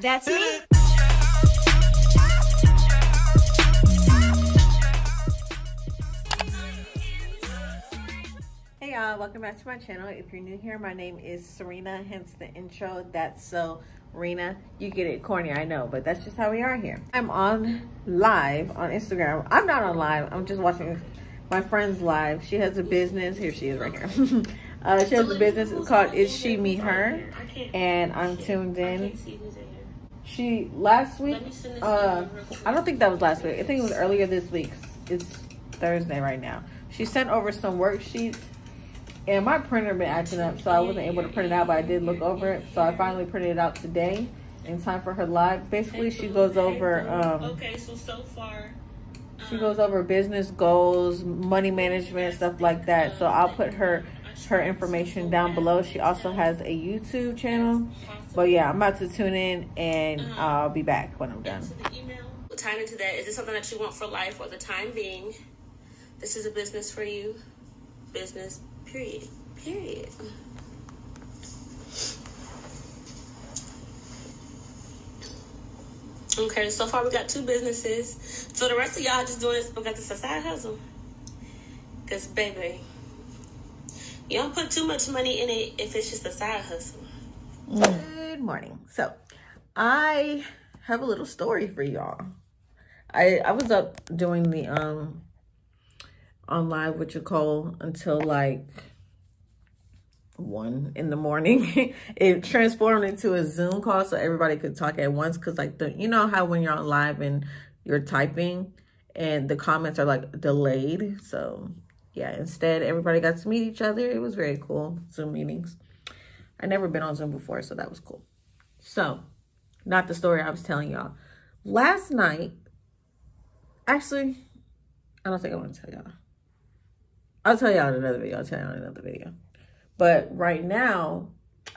That's me. Hey y'all, welcome back to my channel. If you're new here, my name is Serena, hence the intro. That's so Renna. You get it corny, I know, but that's just how we are here. I'm on live on Instagram. I'm not on live, I'm just watching my friend's live. She has a business. Here she is right here. uh, she has a business it's called Is She Me Her? And I'm tuned in. She, last week, uh, I don't think that was last week. I think it was earlier this week. It's Thursday right now. She sent over some worksheets and my printer been acting up, so I wasn't able to print it out, but I did look over it. So I finally printed it out today in time for her live. Basically, she goes over. Um, okay, so so far. She goes over business goals, money management, stuff like that. So I'll put her her information down below. She also has a YouTube channel. But yeah, I'm about to tune in and I'll be back when I'm done. Tying into that, is this something that you want for life or the time being? This is a business for you. Business Period. Period. Okay, so far we got two businesses. So the rest of y'all just doing this because it's a side hustle. Because, baby, you don't put too much money in it if it's just a side hustle. Good morning. So, I have a little story for y'all. I I was up doing the um on live with Nicole until like one in the morning. it transformed into a Zoom call so everybody could talk at once. Cause like the, you know how when you're on live and you're typing and the comments are like delayed. So yeah, instead everybody got to meet each other. It was very cool. Zoom meetings. I never been on Zoom before, so that was cool. So, not the story I was telling y'all. Last night, actually, I don't think I want to tell y'all. I'll tell y'all in another video. I'll tell y'all in another video. But right now,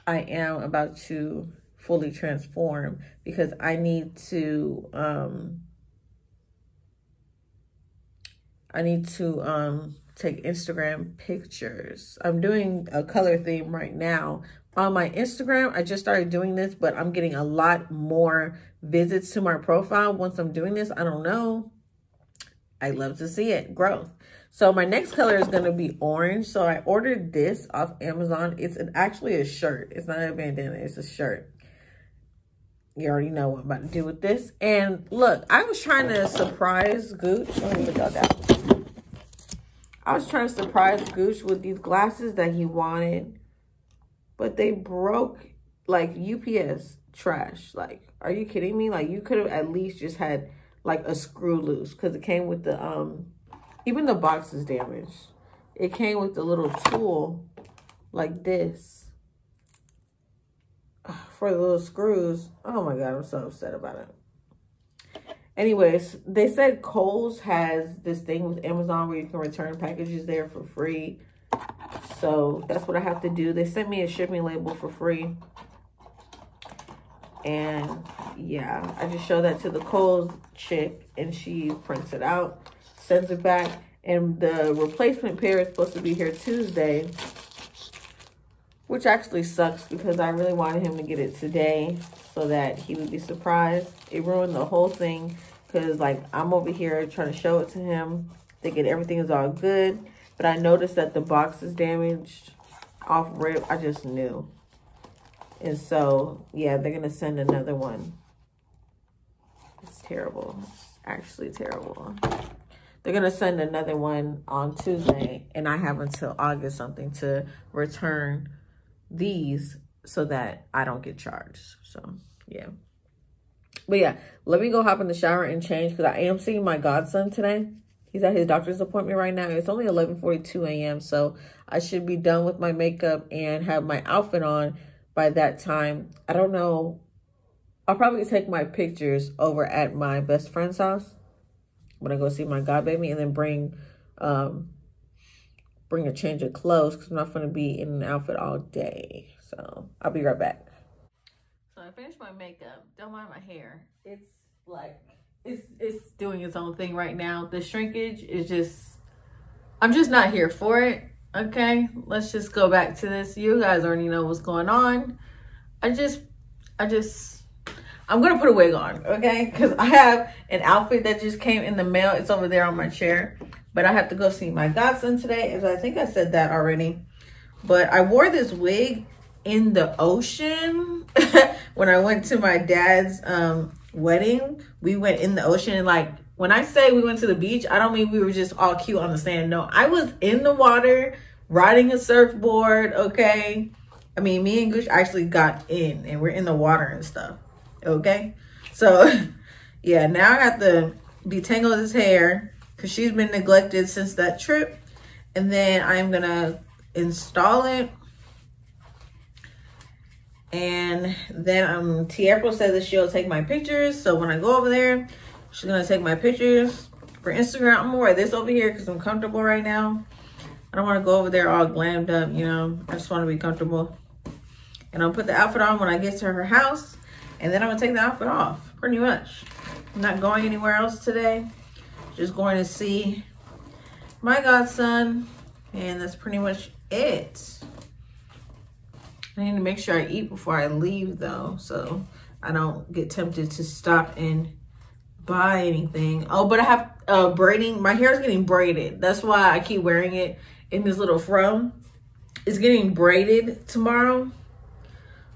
I am about to fully transform because I need to um I need to um take Instagram pictures. I'm doing a color theme right now. On my Instagram, I just started doing this, but I'm getting a lot more visits to my profile once I'm doing this. I don't know. I love to see it, growth. So my next color is going to be orange. So I ordered this off Amazon. It's an, actually a shirt. It's not a bandana. It's a shirt. You already know what I'm about to do with this. And look, I was trying to surprise Gooch. Let me y'all down. I was trying to surprise Gooch with these glasses that he wanted. But they broke like UPS trash. Like, are you kidding me? Like, you could have at least just had like a screw loose. Because it came with the... um even the box is damaged. It came with a little tool like this for the little screws. Oh my God, I'm so upset about it. Anyways, they said Kohl's has this thing with Amazon where you can return packages there for free. So that's what I have to do. They sent me a shipping label for free. And yeah, I just show that to the Kohl's chick and she prints it out sends it back. And the replacement pair is supposed to be here Tuesday. Which actually sucks because I really wanted him to get it today so that he would be surprised. It ruined the whole thing because like I'm over here trying to show it to him, thinking everything is all good. But I noticed that the box is damaged off rip. I just knew. And so, yeah, they're going to send another one. It's terrible. It's actually terrible. They're going to send another one on Tuesday, and I have until August something to return these so that I don't get charged. So, yeah. But yeah, let me go hop in the shower and change because I am seeing my godson today. He's at his doctor's appointment right now. It's only 11.42 a.m. So I should be done with my makeup and have my outfit on by that time. I don't know. I'll probably take my pictures over at my best friend's house when I go see my godbaby and then bring um bring a change of clothes because I'm not going to be in an outfit all day. So I'll be right back. So I finished my makeup. Don't mind my hair. It's like, it's, it's doing its own thing right now. The shrinkage is just, I'm just not here for it. Okay, let's just go back to this. You guys already know what's going on. I just, I just, I'm gonna put a wig on, okay? Because I have an outfit that just came in the mail. It's over there on my chair. But I have to go see my godson today. As I think I said that already. But I wore this wig in the ocean when I went to my dad's um, wedding. We went in the ocean and like when I say we went to the beach, I don't mean we were just all cute on the sand. No, I was in the water riding a surfboard, okay? I mean, me and Gooch actually got in and we're in the water and stuff, okay? So, yeah, now I have to detangle his hair because she's been neglected since that trip. And then I'm going to install it. And then um, T. April said that she'll take my pictures. So when I go over there, she's going to take my pictures for Instagram. I'm going to wear this over here because I'm comfortable right now. I don't want to go over there all glammed up, you know. I just want to be comfortable. And I'll put the outfit on when I get to her house. And then I'm going to take the outfit off, pretty much. I'm not going anywhere else today. Just going to see my godson. And that's pretty much it. I need to make sure I eat before I leave though. So I don't get tempted to stop and buy anything. Oh, but I have uh, braiding. My hair is getting braided. That's why I keep wearing it in this little fro. It's getting braided tomorrow.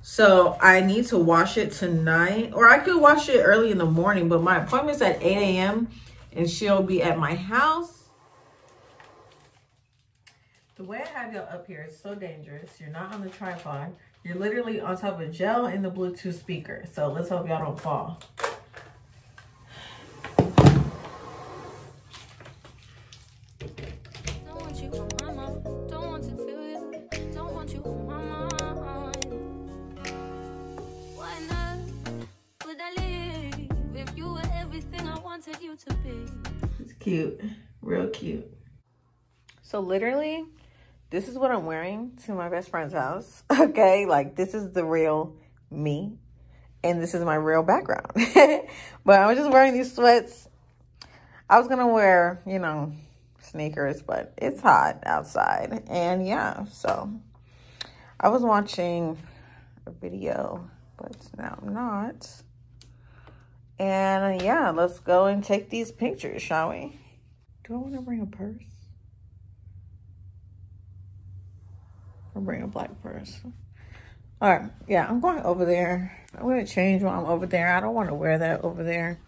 So I need to wash it tonight. Or I could wash it early in the morning. But my appointment's at 8 a.m. And she'll be at my house. The way I have y'all up here is so dangerous. You're not on the tripod. You're literally on top of gel and the Bluetooth speaker. So let's hope y'all don't fall. Cute. Real cute. So literally, this is what I'm wearing to my best friend's house. Okay, like this is the real me. And this is my real background. but I was just wearing these sweats. I was gonna wear, you know, sneakers, but it's hot outside. And yeah, so I was watching a video, but now I'm not. And yeah, let's go and take these pictures, shall we? Do I want to bring a purse? Or bring a black purse? All right, yeah, I'm going over there. I'm going to change while I'm over there. I don't want to wear that over there.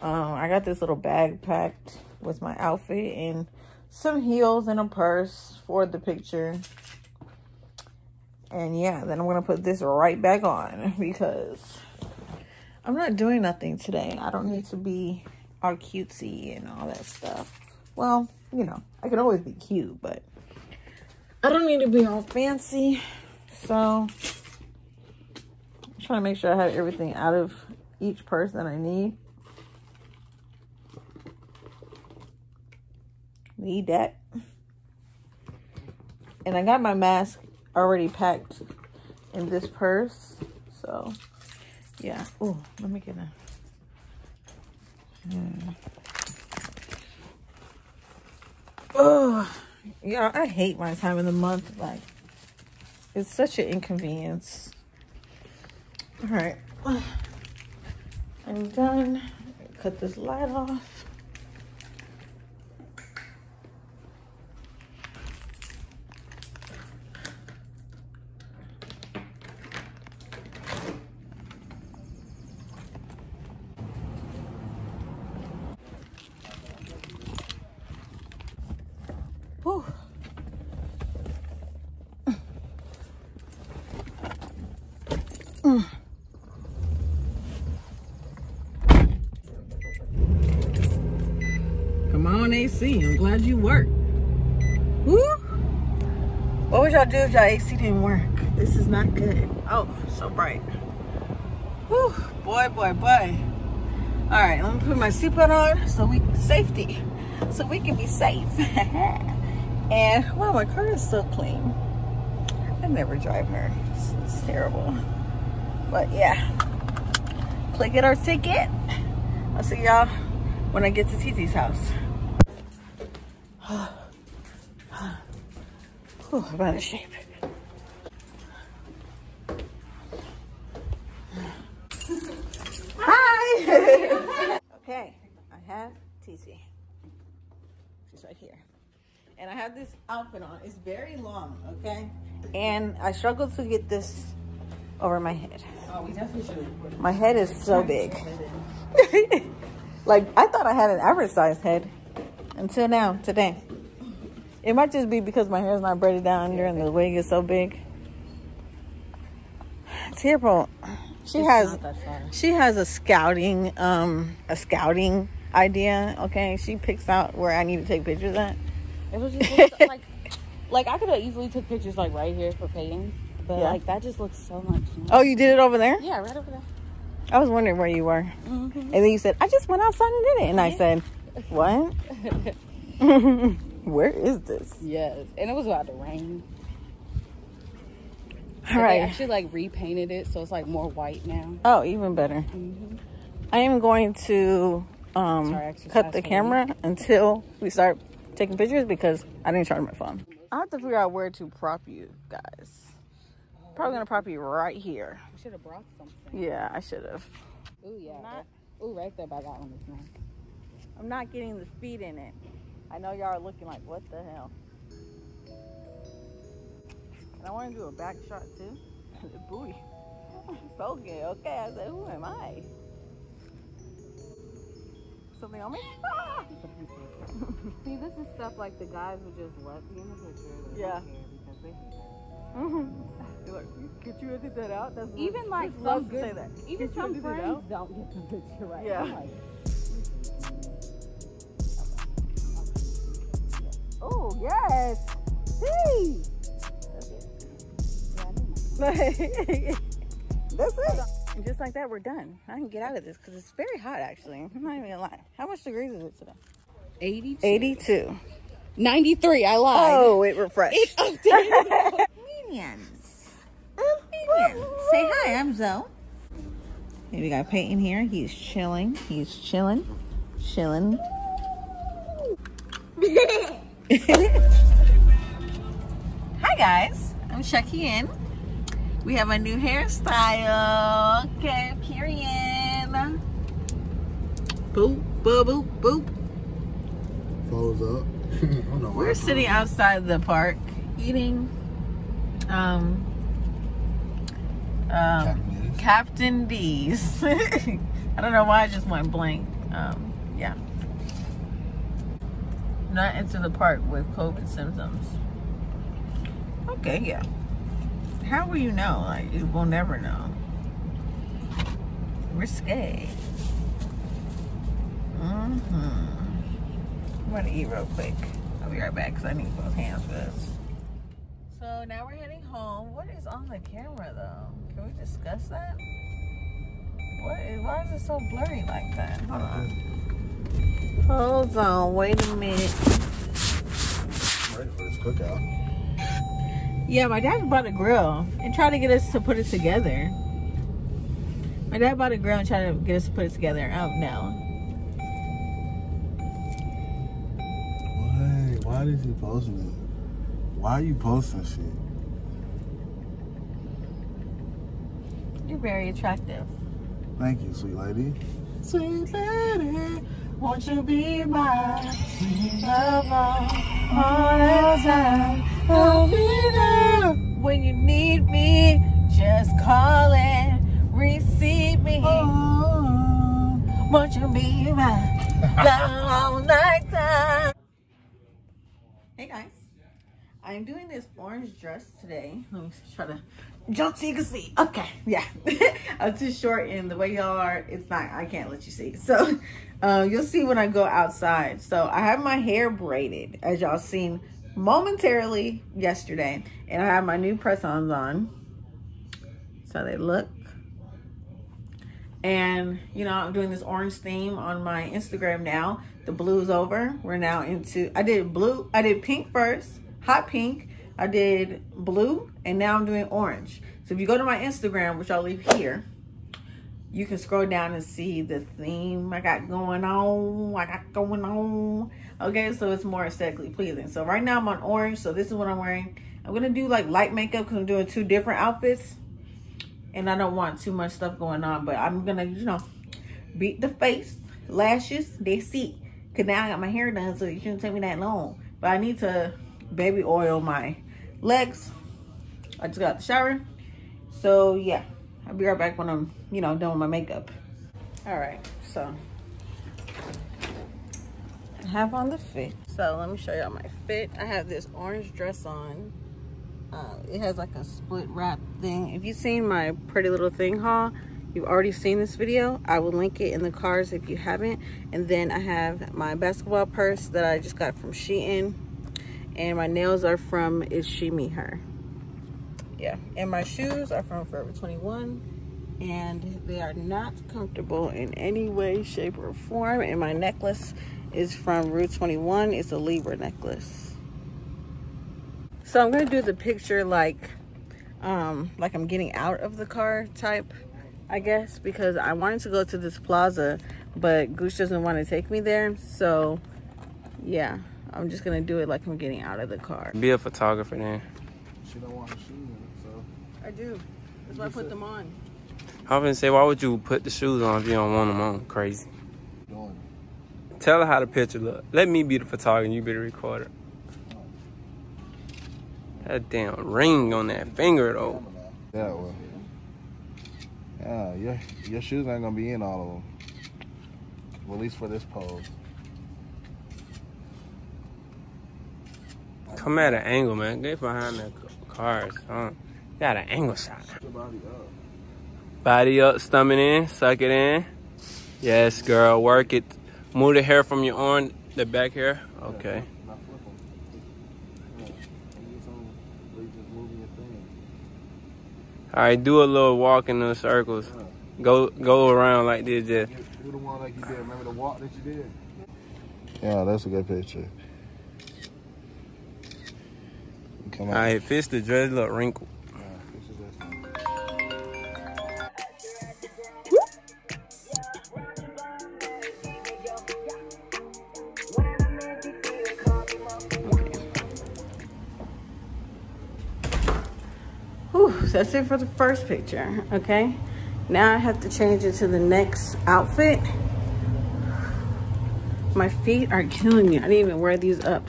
Um, I got this little bag packed with my outfit and some heels and a purse for the picture. And yeah, then I'm going to put this right back on because I'm not doing nothing today. I don't need to be all cutesy and all that stuff. Well, you know, I can always be cute, but I don't need to be all fancy. So, I'm trying to make sure I have everything out of each purse that I need. Need that. And I got my mask already packed in this purse. So, yeah. Oh, let me get a. Hmm. Oh, yeah. I hate my time of the month. Like, it's such an inconvenience. All right. I'm done. Cut this light off. AC. I'm glad you worked. Woo! What would y'all do if y'all AC didn't work? This is not good. Oh, so bright. Woo! Boy, boy, boy. All right, let me put my seatbelt on so we safety, so we can be safe. and wow, my car is so clean. I never drive her. It's, it's terrible. But yeah, click it or ticket. I'll see y'all when I get to TT's house. Oh, I'm out of shape. Hi! okay, I have TC. She's right here. And I have this outfit on. It's very long, okay? And I struggle to get this over my head. Oh, we definitely should. My head is so big. like, I thought I had an average size head until now, today. It might just be because my hair is not braided down under and the wig is so big. Tierpo, she It's has she has a scouting um a scouting idea. Okay, she picks out where I need to take pictures at. It was just like, like I could have easily took pictures like right here for paying, but Yeah. like that just looks so much. Oh, you did it over there? Yeah, right over there. I was wondering where you were, Mhm. and then you said I just went outside and did it, and I said, what? where is this? Yes, and it was about to rain. All But They right. actually like repainted it, so it's like more white now. Oh, even better. Mhm. I am going to um, cut the for camera until we start taking pictures because I didn't charge my phone. I have to figure out where to prop you guys. Probably gonna prop you right here. We should have brought something. Yeah, I should have. Ooh yeah. Not- Ooh, right there by that one is nice. I'm not getting the feet in it. I know y'all are looking like, what the hell? And I want to do a back shot too. the booty. Poking. Okay, I said, who am I? Something on me? Ah! See, this is stuff like the guys would just let me in the picture. They Yeah. don't care because they hate us. Mhm. You're like, could you edit that out? That's Even like some good, say that. even some friends don't get the picture right. Yeah. Oh yes. See. That's it. And just like that, we're done. I can get out of this because it's very hot. Actually, I'm not even gonna lie. How much degrees is it today? 82. 82. 93, I lied. Oh, it refreshed. It updated. Minions. Minions. Say hi, I'm Zoe. Hey, we got Peyton here. He's chilling. He's chilling. Chilling. hi, guys. I'm checking in. We have a new hairstyle. Okay, period. Boop, boop, boop, boop. Follows up. I don't know why. We're sitting outside the park eating um um Captain D's. I don't know why I just went blank. Um yeah. Not into the park with COVID symptoms. Okay, yeah. How will you know? Like you will never know. Risque. Mm-hmm. I'm gonna eat real quick. I'll be right back because I need both hands for this. So now we're heading home. What is on the camera though? Can we discuss that? What is, why is it so blurry like that? Hold on. Hold on, wait a minute. Ready for this cookout. Yeah, my dad bought a grill and tried to get us to put it together. My dad bought a grill and tried to get us to put it together. Oh no. Why? Why did you post me? Why are you posting shit? You're very attractive. Thank you, sweet lady. Sweet lady, won't you be my lover all the time? I'll be there. When you need me, just call and receive me. Oh. Won't you be my love all night time? Hey guys, I'm doing this orange dress today. Let me try to jump so you can see. Okay, yeah. I'm too short and the way y'all are, it's not, I can't let you see. So uh, you'll see when I go outside. So I have my hair braided as y'all seen momentarily yesterday. And I have my new press-ons on. So they look and you know i'm doing this orange theme on my instagram now the blue's over we're now into i did blue i did pink first hot pink i did blue and now i'm doing orange so if you go to my instagram which i'll leave here you can scroll down and see the theme i got going on i got going on okay so it's more aesthetically pleasing so right now i'm on orange so this is what i'm wearing i'm gonna do like light makeup because i'm doing two different outfits and I don't want too much stuff going on, but I'm gonna, you know, beat the face, lashes, they see. Cause now I got my hair done, so it shouldn't take me that long. But I need to baby oil my legs. I just got the shower. So yeah, I'll be right back when I'm, you know, done with my makeup. All right, so I have on the fit. So let me show y'all my fit. I have this orange dress on. Uh, it has like a split wrap thing. If you've seen my pretty little thing haul, you've already seen this video. I will link it in the cards if you haven't. And then I have my basketball purse that I just got from Shein. And my nails are from Is She Me Her. Yeah, and my shoes are from Forever 21 and they are not comfortable in any way, shape, or form. And my necklace is from Rue 21. It's a Libra necklace. So I'm gonna do the picture like, um, like I'm getting out of the car type, I guess, because I wanted to go to this plaza, but Gooch doesn't want to take me there. So, yeah, I'm just gonna do it like I'm getting out of the car. Be a photographer then. She don't want her shoes in it, so. I do. That's why I put them on. I was gonna say, why would you put the shoes on if you don't want them on? Crazy. Doing Tell her how the picture look. Let me be the photographer and you be the recorder. That damn ring on that finger though. Yeah, well. Yeah, your, your shoes aren't gonna be in all of them. Well, at least for this pose. Come at an angle, man. Get behind the cars. Huh? Got an angle shot. Body up. Body up, stomach in, suck it in. Yes, girl, work it. Move the hair from your arm, the back hair. Okay. Not flip 'em. Yeah. And use them where you just moving your thing. All right, do a little walk in the circles. Go go around like this, just. Do, do the one like you did. Remember the walk that you did? Yeah, that's a good picture. Come All on. right, fix the dread look wrinkled. Yeah, this is this one. Whew, so that's it for the first picture, okay? Now I have to change it to the next outfit. My feet are killing me. I didn't even wear these up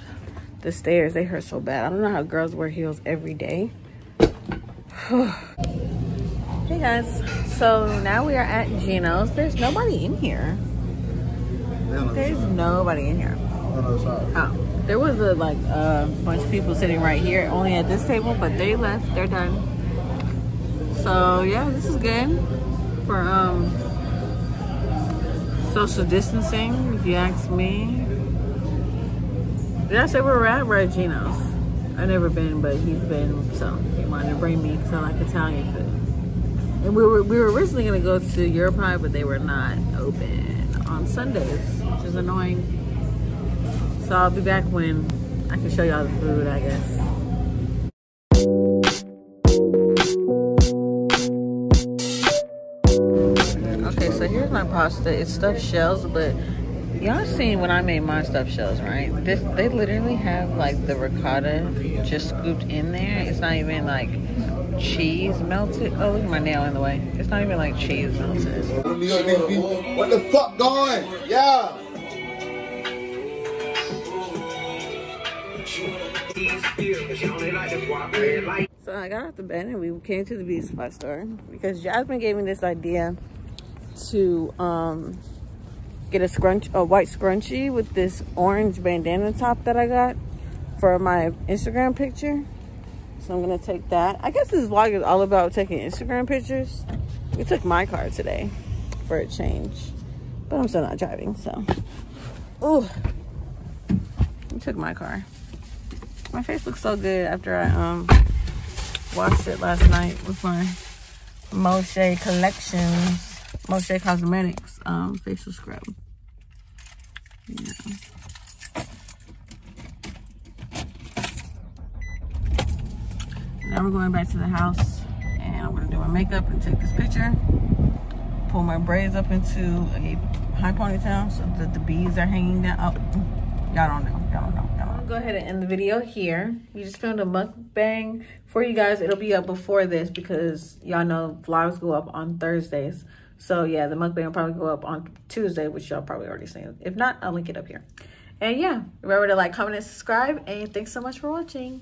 the stairs. They hurt so bad. I don't know how girls wear heels every day. hey guys, so now we are at Gino's. There's nobody in here. There's nobody in here. Oh, there was a like a bunch of people sitting right here, only at this table, but they left. They're done. So yeah, this is good for um social distancing, if you ask me. Did I say we're at? We're at Gino's. I've never been, but he's been, so he wanted to bring me because I like Italian food. And we were we were originally gonna go to Europe but they were not open on Sundays, which is annoying. So I'll be back when I can show y'all the food, I guess. Okay, so here's my pasta. It's stuffed shells, but y'all seen when I made my stuffed shells, right? This they literally have like the ricotta just scooped in there. It's not even like cheese melted. Oh, look at my nail in the way. It's not even like cheese melted. What the fuck going? Yeah. So I got off the bed and we came to the beauty supply store because Jasmine gave me this idea to um, get a scrunch, a white scrunchie with this orange bandana top that I got for my Instagram picture. So I'm gonna take that. I guess this vlog is all about taking Instagram pictures. We took my car today for a change, but I'm still not driving, so. Ooh, we took my car. My face looks so good after I um washed it last night with my Moshe Collections, Moshe Cosmetics um, facial scrub. Yeah. Now we're going back to the house and I'm gonna do my makeup and take this picture. Pull my braids up into a high ponytail so that the beads are hanging down. Oh, y'all don't know, y'all don't know, y'all don't know. Go ahead and end the video here. We just filmed a mukbang for you guys. It'll be up before this because y'all know vlogs go up on Thursdays. So yeah, the mukbang will probably go up on Tuesday, which y'all probably already seen. If not, I'll link it up here. And yeah, remember to like, comment, and subscribe. And thanks so much for watching.